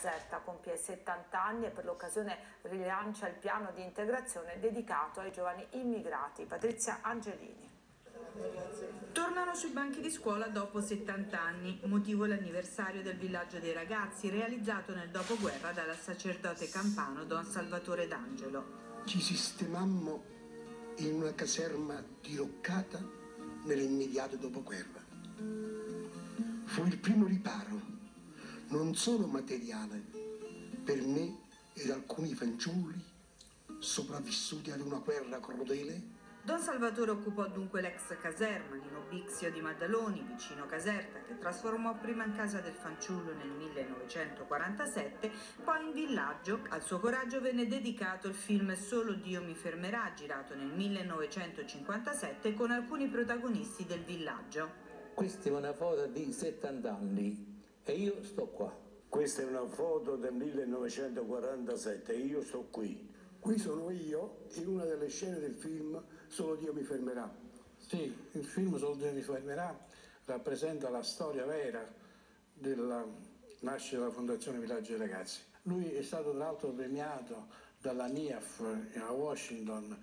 Caserta compie 70 anni e per l'occasione rilancia il piano di integrazione dedicato ai giovani immigrati. Patrizia Angelini. Tornano sui banchi di scuola dopo 70 anni, motivo l'anniversario del villaggio dei ragazzi realizzato nel dopoguerra dal sacerdote campano Don Salvatore D'Angelo. Ci sistemammo in una caserma diroccata nell'immediato dopoguerra. Fu il primo riparo non solo materiale, per me ed alcuni fanciulli sopravvissuti ad una guerra crudele. Don Salvatore occupò dunque l'ex caserma Nino Bixio di Maddaloni, vicino Caserta, che trasformò prima in casa del fanciullo nel 1947, poi in villaggio. Al suo coraggio venne dedicato il film Solo Dio mi fermerà, girato nel 1957 con alcuni protagonisti del villaggio. Questa è una foto di 70 anni e io sto qua. Questa è una foto del 1947 e io sto qui. Qui sono io in una delle scene del film Solo Dio mi fermerà. Sì, il film Solo Dio mi fermerà rappresenta la storia vera della nascita della Fondazione Villaggio dei Ragazzi. Lui è stato tra l'altro premiato dalla NIAF a Washington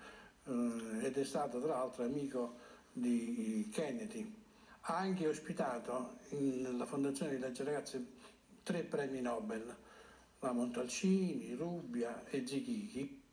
eh, ed è stato tra l'altro amico di Kennedy ha anche ospitato nella Fondazione Villaggio Ragazzi tre premi Nobel, la Montalcini, Rubbia e Zichichi.